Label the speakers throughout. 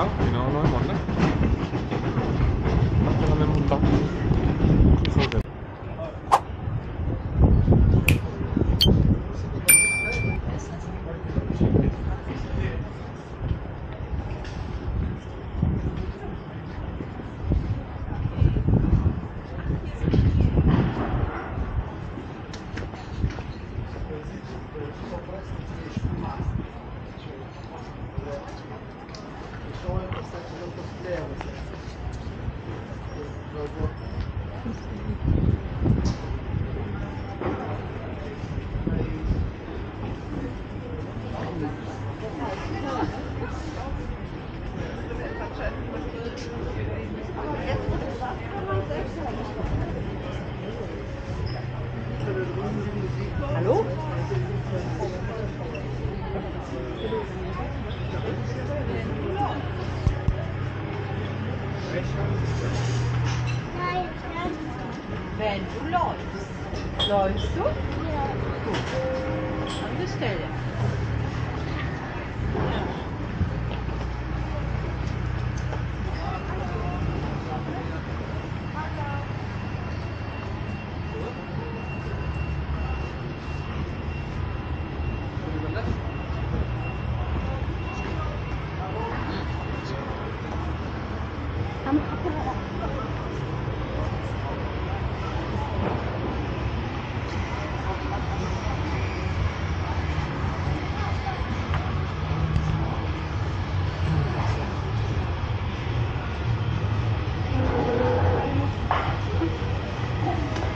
Speaker 1: 张。Hallo? Thank
Speaker 2: you. Wenn du läufst. Läufst du? Ja. Gut. An der Stelle.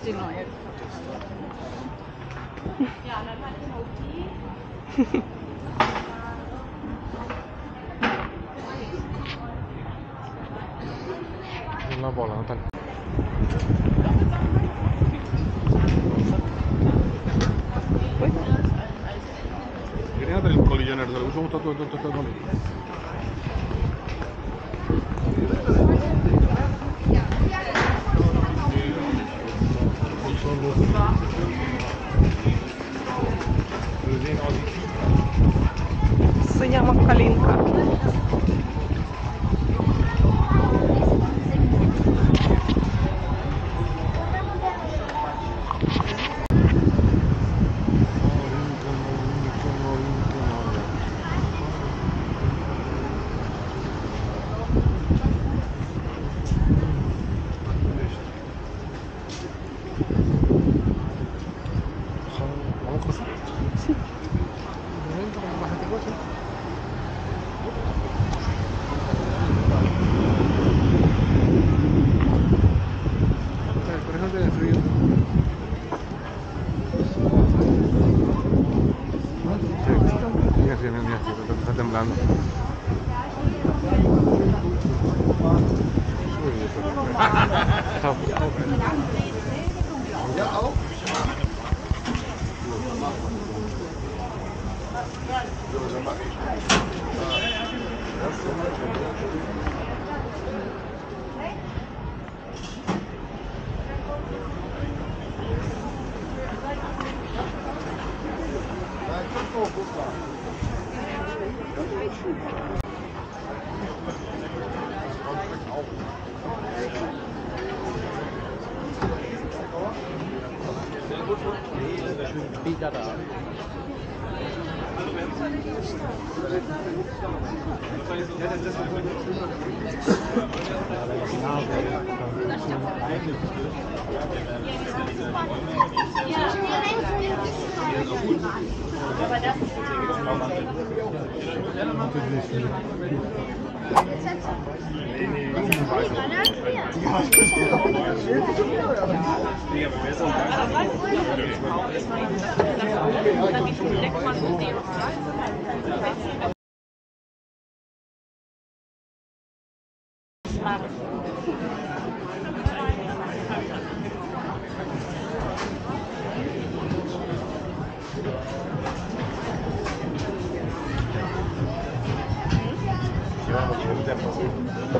Speaker 2: Trotzdem neu. Ja, dann hat die
Speaker 1: OP. una bolla Natalia Grenata il collisionero, lo usiamo tutto tutto tutto tutto todo, todo.
Speaker 3: Синя
Speaker 2: Thank you. Später da. Natürlich nicht. Nee, nee. 块儿。你看，这这这这这这我全部在跑。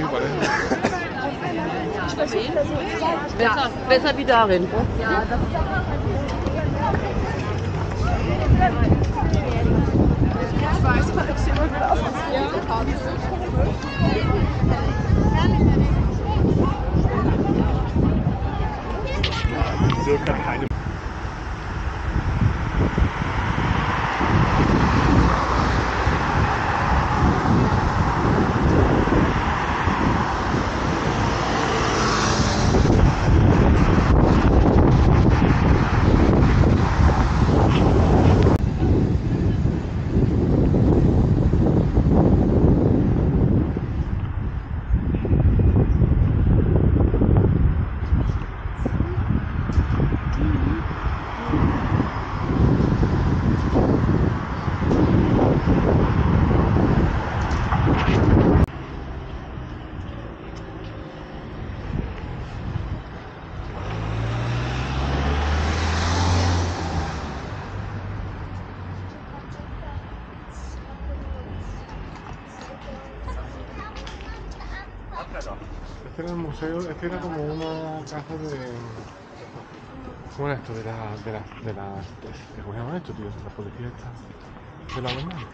Speaker 2: parece.
Speaker 4: Besser, besser wie darin.
Speaker 2: Circa museo, este era como una casa de. ¿Cómo era esto? De la. de la. de la. de- ¿Cómo se llama esto, tío? La policía esta. de la alemana.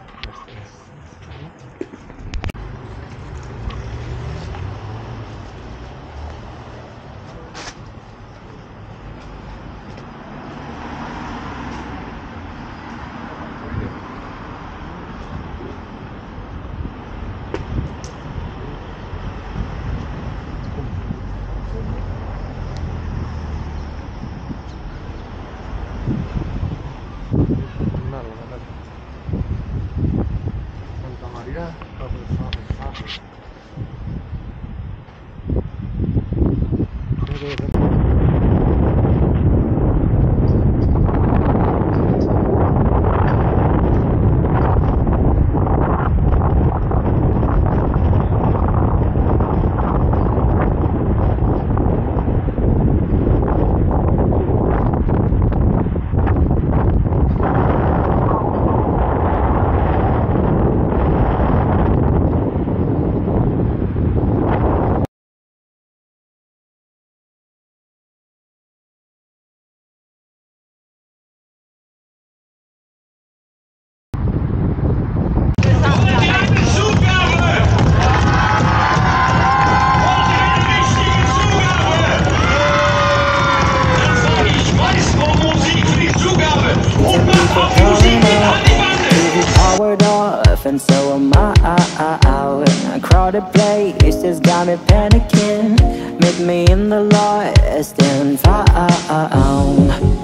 Speaker 5: and so am I, I, I crawl A crowded place just got me panicking. Meet me in the light and found.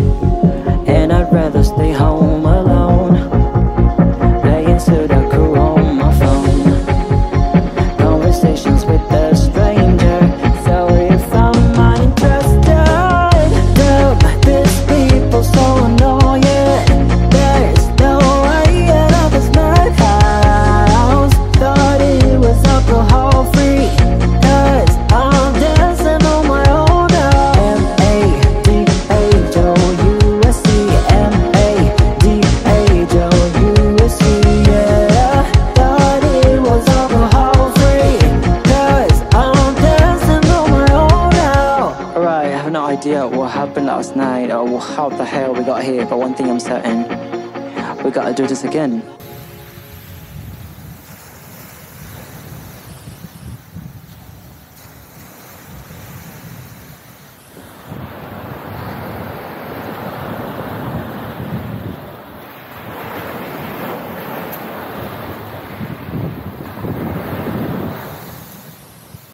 Speaker 5: got here, but one thing I'm certain, we gotta do this again.